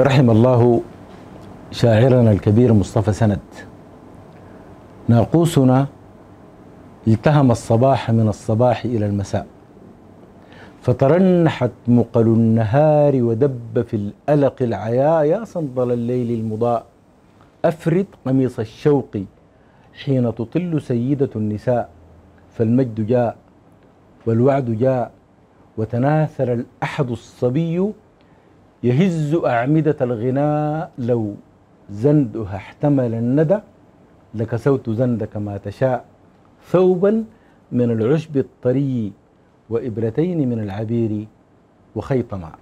رحم الله شاعرنا الكبير مصطفى سند. ناقوسنا التهم الصباح من الصباح إلى المساء. فترنحت مقل النهار ودب في الألق العياء يا صندل الليل المضاء. أفرد قميص الشوق حين تطل سيدة النساء. فالمجد جاء والوعد جاء وتناثر الأحد الصبي يهز أعمدة الغناء لو زندها احتمل الندى لكسوت زندك ما تشاء ثوبا من العشب الطري وإبرتين من العبير وخيط ماء.